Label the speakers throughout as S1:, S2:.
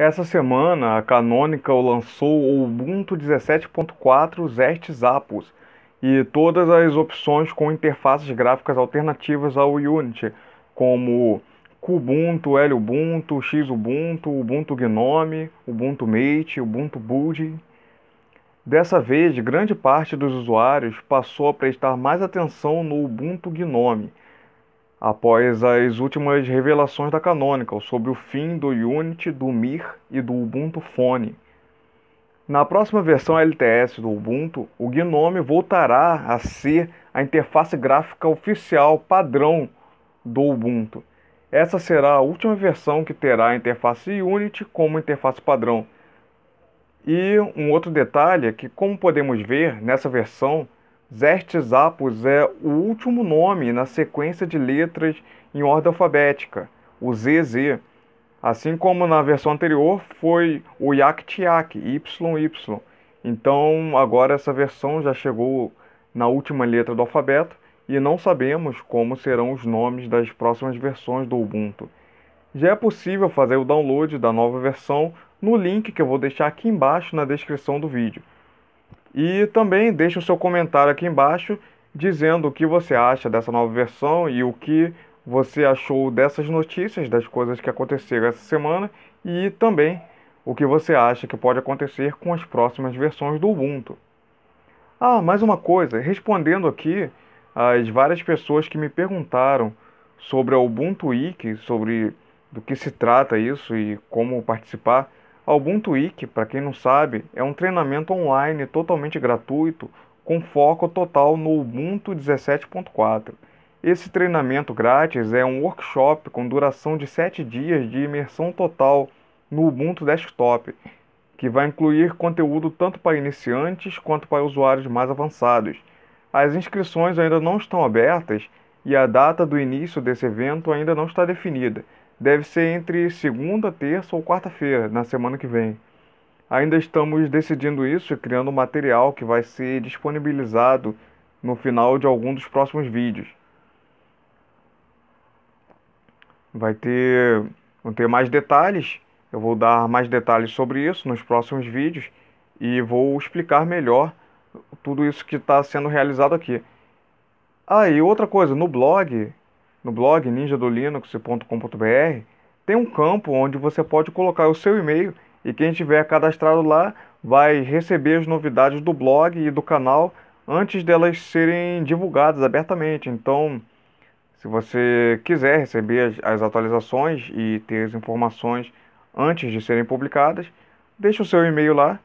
S1: Essa semana, a Canonical lançou o Ubuntu 17.4 Zest Zappos e todas as opções com interfaces gráficas alternativas ao Unity, como Kubuntu, Lubuntu, Xubuntu, Ubuntu Gnome, Ubuntu Mate, Ubuntu Bud. Dessa vez, grande parte dos usuários passou a prestar mais atenção no Ubuntu Gnome após as últimas revelações da Canonical sobre o fim do Unity, do Mir e do Ubuntu Phone. Na próxima versão LTS do Ubuntu, o Gnome voltará a ser a interface gráfica oficial padrão do Ubuntu. Essa será a última versão que terá a interface Unity como interface padrão. E um outro detalhe é que, como podemos ver nessa versão, Zestes é o último nome na sequência de letras em ordem alfabética, o ZZ, assim como na versão anterior foi o Yaktiak, YY. Então agora essa versão já chegou na última letra do alfabeto e não sabemos como serão os nomes das próximas versões do Ubuntu. Já é possível fazer o download da nova versão no link que eu vou deixar aqui embaixo na descrição do vídeo. E também deixe o seu comentário aqui embaixo dizendo o que você acha dessa nova versão e o que você achou dessas notícias, das coisas que aconteceram essa semana e também o que você acha que pode acontecer com as próximas versões do Ubuntu. Ah, mais uma coisa, respondendo aqui as várias pessoas que me perguntaram sobre a Ubuntu Wiki, sobre do que se trata isso e como participar. A Ubuntu Wiki, para quem não sabe, é um treinamento online totalmente gratuito com foco total no Ubuntu 17.4. Esse treinamento grátis é um workshop com duração de 7 dias de imersão total no Ubuntu Desktop, que vai incluir conteúdo tanto para iniciantes quanto para usuários mais avançados. As inscrições ainda não estão abertas e a data do início desse evento ainda não está definida deve ser entre segunda, terça ou quarta-feira, na semana que vem. Ainda estamos decidindo isso e criando material que vai ser disponibilizado no final de algum dos próximos vídeos. Vai ter, vão ter mais detalhes, eu vou dar mais detalhes sobre isso nos próximos vídeos e vou explicar melhor tudo isso que está sendo realizado aqui. Ah, e outra coisa, no blog no blog ninjadolinux.com.br, tem um campo onde você pode colocar o seu e-mail e quem tiver cadastrado lá vai receber as novidades do blog e do canal antes delas serem divulgadas abertamente. Então, se você quiser receber as, as atualizações e ter as informações antes de serem publicadas, deixe o seu e-mail lá.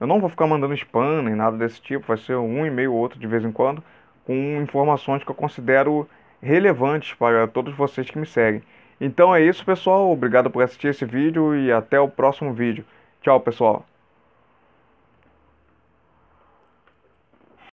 S1: Eu não vou ficar mandando spam nem nada desse tipo, vai ser um e-mail ou outro de vez em quando, com informações que eu considero relevantes para todos vocês que me seguem. Então é isso, pessoal. Obrigado por assistir esse vídeo e até o próximo vídeo. Tchau, pessoal.